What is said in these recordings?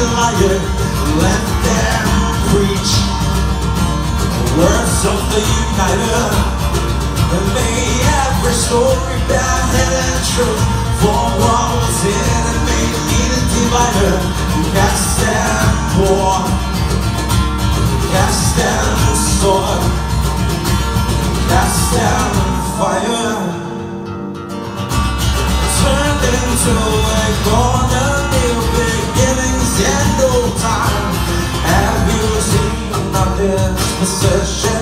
a liar. Let them preach the words of the uniter. And may every story bear hidden truth. For what was hidden made me the divider. Cast and war, cast and sword, cast and fire turned into a corner, possession?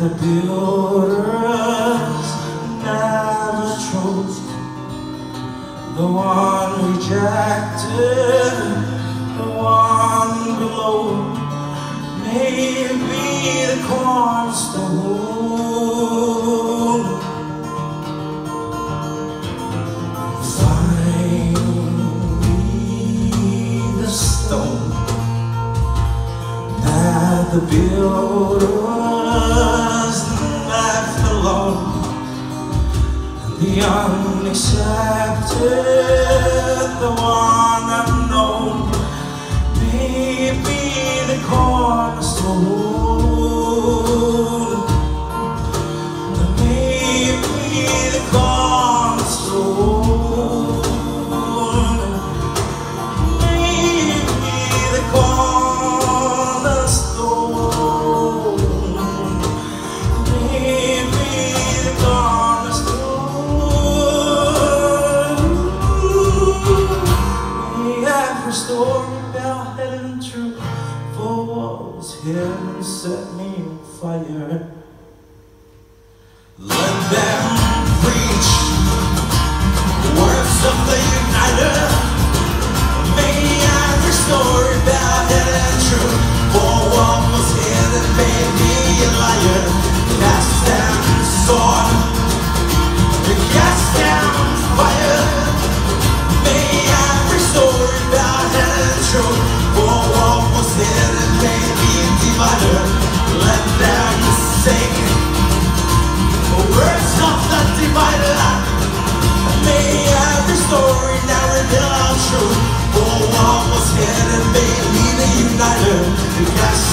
the builders never chose the one rejected, the one below, may be the cornerstone. Me the stone that the builders the unaccepted, the one unknown, may be the cornerstone. Was set me on fire.